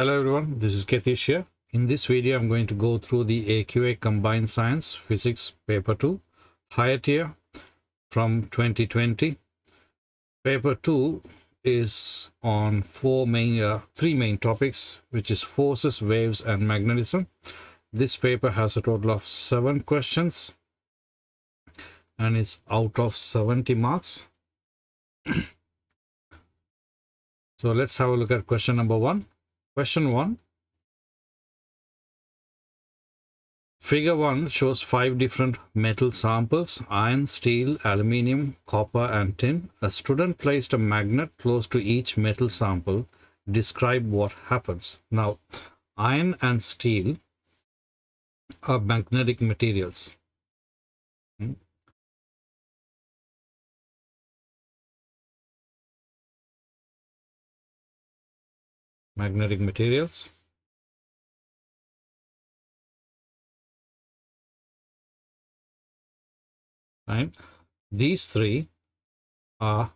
Hello everyone, this is Ketish here. In this video, I'm going to go through the AQA Combined Science Physics Paper 2, higher tier from 2020. Paper 2 is on four main, uh, three main topics, which is forces, waves, and magnetism. This paper has a total of seven questions and it's out of 70 marks. so let's have a look at question number one. Question one. Figure 1 shows five different metal samples iron, steel, aluminium, copper, and tin. A student placed a magnet close to each metal sample. Describe what happens. Now, iron and steel are magnetic materials. Hmm? Magnetic materials. Right? These three are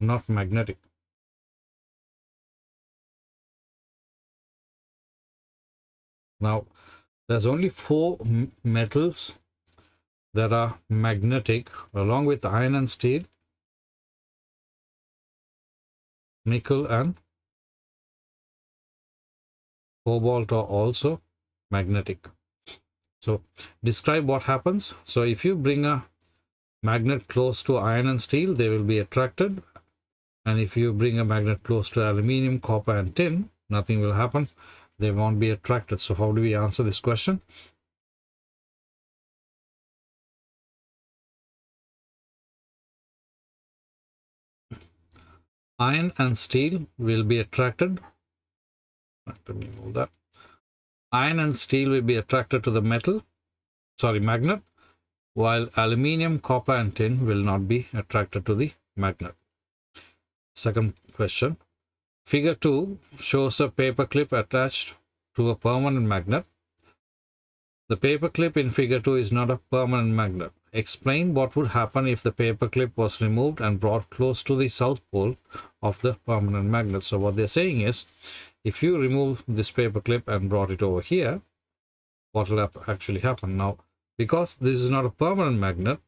not magnetic. Now, there's only four metals that are magnetic along with iron and steel, nickel and cobalt are also magnetic. So describe what happens. So if you bring a magnet close to iron and steel, they will be attracted. And if you bring a magnet close to aluminium, copper and tin, nothing will happen. They won't be attracted. So how do we answer this question? Iron and steel will be attracted. Let me move that. Iron and steel will be attracted to the metal, sorry, magnet, while aluminium, copper and tin will not be attracted to the magnet. Second question. Figure 2 shows a paper clip attached to a permanent magnet. The paper clip in figure 2 is not a permanent magnet. Explain what would happen if the paper clip was removed and brought close to the south pole of the permanent magnet. So what they're saying is, if you remove this paper clip and brought it over here, what will actually happen? Now, because this is not a permanent magnet,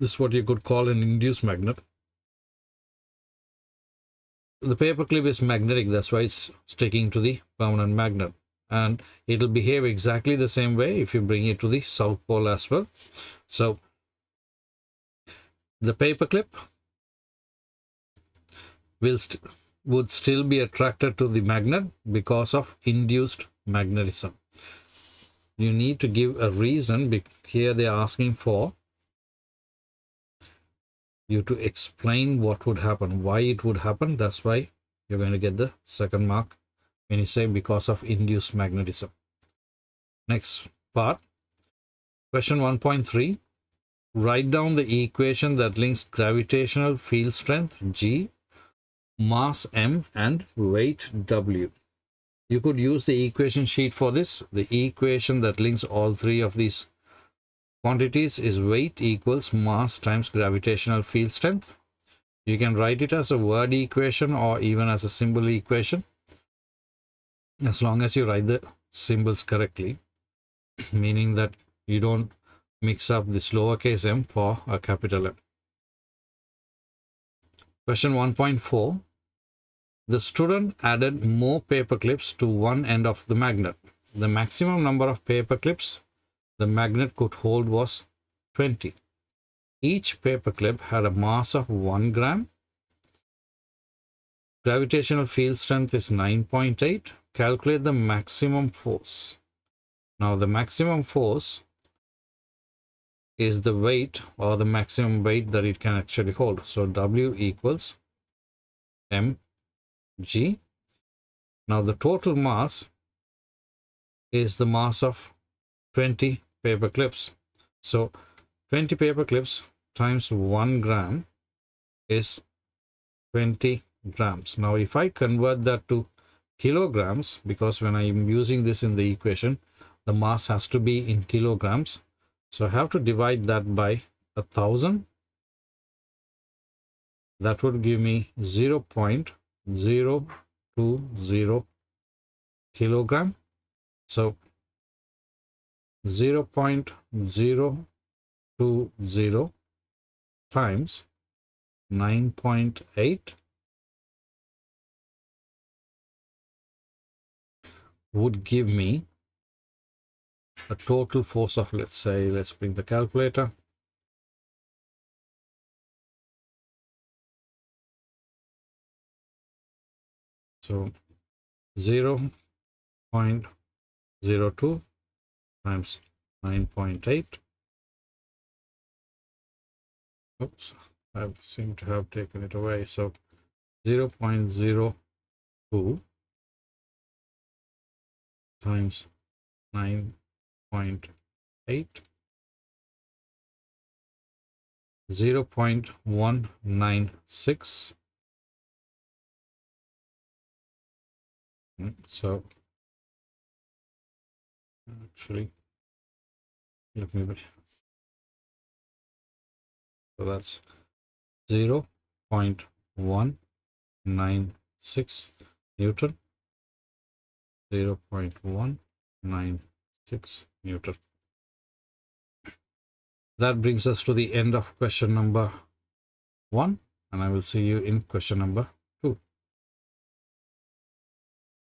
this is what you could call an induced magnet. The paper clip is magnetic, that's why it's sticking to the permanent magnet. And it'll behave exactly the same way if you bring it to the south pole as well. So, the paper clip will would still be attracted to the magnet because of induced magnetism. You need to give a reason. Here they are asking for you to explain what would happen, why it would happen. That's why you're going to get the second mark when you say because of induced magnetism. Next part, question 1.3. Write down the equation that links gravitational field strength G mass m and weight w. You could use the equation sheet for this. The equation that links all three of these quantities is weight equals mass times gravitational field strength. You can write it as a word equation or even as a symbol equation. As long as you write the symbols correctly, meaning that you don't mix up this lowercase m for a capital M. Question 1.4. The student added more paper clips to one end of the magnet. The maximum number of paper clips the magnet could hold was 20. Each paper clip had a mass of 1 gram. Gravitational field strength is 9.8. Calculate the maximum force. Now the maximum force is the weight or the maximum weight that it can actually hold. So W equals mg. Now the total mass is the mass of 20 paper clips. So 20 paper clips times 1 gram is 20 grams. Now if I convert that to kilograms, because when I am using this in the equation, the mass has to be in kilograms. So I have to divide that by a thousand. That would give me 0 0.0206 kilogram so 0 0.020 times 9.8 would give me a total force of let's say let's bring the calculator. So 0 0.02 times 9.8 oops I seem to have taken it away. So 0 0.02 times 9.8 0 0.196 hmm, so actually let me so that's 0 0.196 newton 0 0.196 newton that brings us to the end of question number one and i will see you in question number